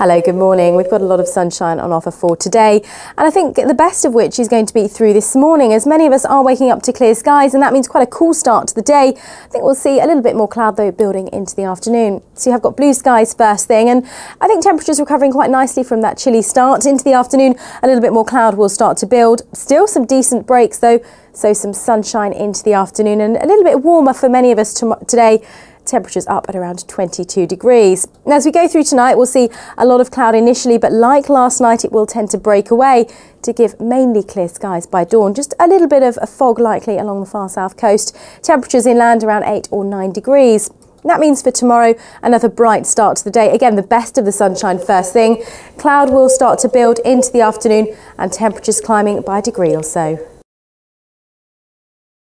Hello, good morning. We've got a lot of sunshine on offer for today, and I think the best of which is going to be through this morning, as many of us are waking up to clear skies, and that means quite a cool start to the day. I think we'll see a little bit more cloud though building into the afternoon. So you have got blue skies first thing, and I think temperatures recovering quite nicely from that chilly start into the afternoon. A little bit more cloud will start to build. Still some decent breaks though, so some sunshine into the afternoon and a little bit warmer for many of us today temperatures up at around 22 degrees. And as we go through tonight, we'll see a lot of cloud initially, but like last night, it will tend to break away to give mainly clear skies by dawn. Just a little bit of a fog likely along the far south coast. Temperatures inland around 8 or 9 degrees. That means for tomorrow, another bright start to the day. Again, the best of the sunshine first thing. Cloud will start to build into the afternoon and temperatures climbing by a degree or so.